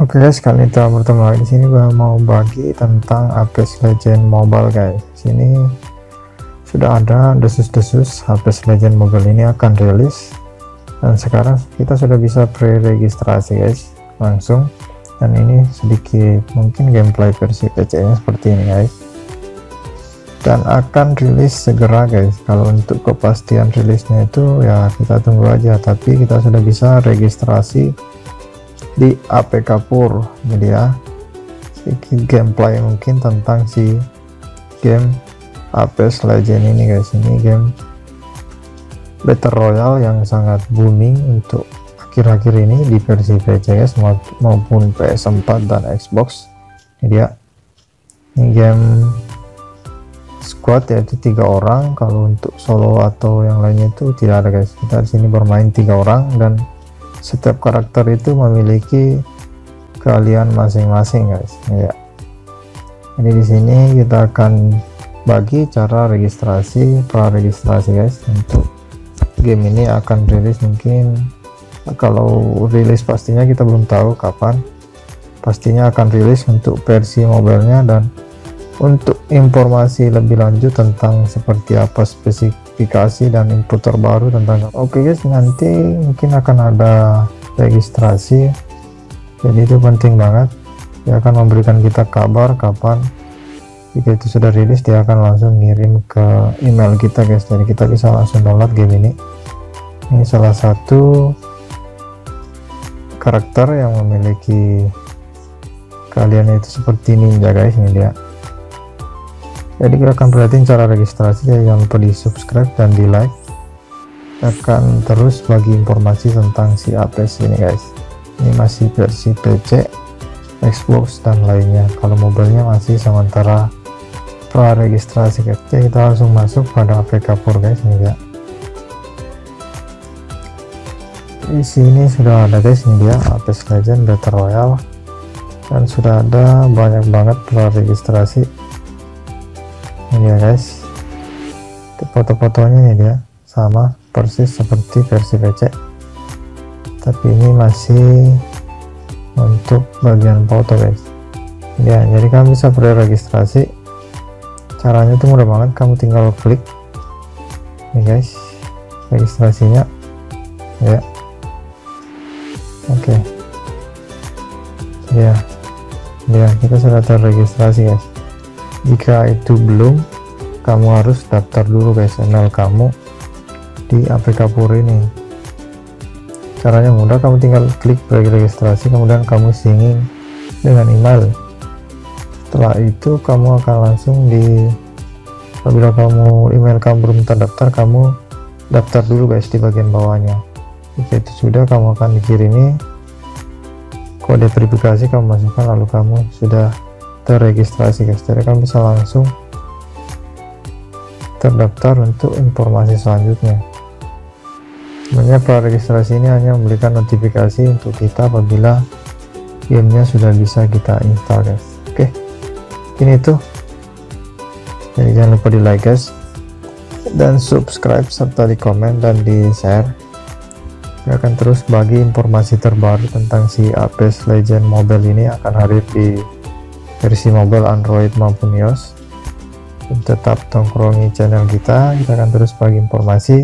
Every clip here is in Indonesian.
Oke okay guys, kali ini kita bertemu lagi di sini. Gue mau bagi tentang Apex Legend Mobile guys. Sini sudah ada desus-desus Apex Legend Mobile ini akan rilis. Dan sekarang kita sudah bisa pre-registrasi guys langsung. Dan ini sedikit mungkin gameplay versi PC nya seperti ini guys. Dan akan rilis segera guys. Kalau untuk kepastian rilisnya itu ya kita tunggu aja. Tapi kita sudah bisa registrasi di APK Pur jadi ya sedikit gameplay mungkin tentang si game Apex Legend ini guys. Ini game Battle Royale yang sangat booming untuk akhir-akhir ini di versi PCS maupun PS4 dan Xbox ini dia ini game squad yaitu tiga orang. Kalau untuk solo atau yang lainnya itu tidak ada guys. Kita di sini bermain tiga orang dan setiap karakter itu memiliki keahlian masing-masing guys. Ya. Jadi di sini kita akan bagi cara registrasi pra registrasi guys untuk game ini akan rilis mungkin. Kalau rilis pastinya kita belum tahu kapan. Pastinya akan rilis untuk versi mobilenya dan untuk informasi lebih lanjut tentang seperti apa spesifikasi dan input terbaru tentang oke okay guys nanti mungkin akan ada registrasi. Jadi itu penting banget. Dia akan memberikan kita kabar kapan jika itu sudah rilis dia akan langsung ngirim ke email kita guys. Jadi kita bisa langsung download game ini. Ini salah satu karakter yang memiliki kalian itu seperti ninja guys ini dia jadi kita akan perhatiin cara registrasi jangan lupa di subscribe dan di like akan terus bagi informasi tentang si APS ini guys. Ini masih versi PC Xbox dan lainnya. Kalau mobilnya masih sementara pra registrasi guys Jadi kita langsung masuk pada APK Pur guys ini ya. Di sini sudah ada guys ini dia Apex Legend Battle Royale. Dan sudah ada banyak banget pra registrasi. ini ya guys. Foto-fotonya ini dia. Sama persis seperti versi PC tapi ini masih untuk bagian foto guys. Ya jadi kamu bisa pre-registrasi caranya itu mudah banget. Kamu tinggal klik. Ini guys. Registrasinya. Ya. Oke. Okay. ya. Ya kita sudah terregistrasi guys. Jika itu belum kamu harus daftar dulu guys email kamu di apk ini. Caranya mudah kamu tinggal klik registrasi kemudian kamu singing dengan email. Setelah itu kamu akan langsung di apabila kamu email kamu belum terdaftar kamu daftar dulu guys di bagian bawahnya. Jika itu sudah kamu akan dikirimi kode verifikasi kamu masukkan lalu kamu sudah terregistrasi guys jadi kamu bisa langsung terdaftar untuk informasi selanjutnya. Sebenarnya registrasi ini hanya memberikan notifikasi untuk kita apabila gamenya sudah bisa kita install guys. Oke ini tuh. Jadi jangan lupa di like guys. Dan subscribe serta di komen dan di share Saya akan terus bagi informasi terbaru tentang si Apex Legend Mobile ini akan hadir di versi mobile Android maupun iOS tetap tongkrongi channel kita. Kita akan terus bagi informasi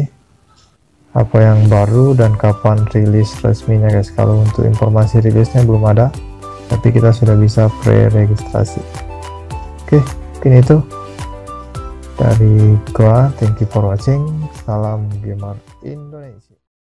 apa yang baru dan kapan rilis resminya guys. Kalau untuk informasi rilisnya belum ada tapi kita sudah bisa pre-registrasi. Oke mungkin itu dari gua. Thank you for watching. Salam gamer Indonesia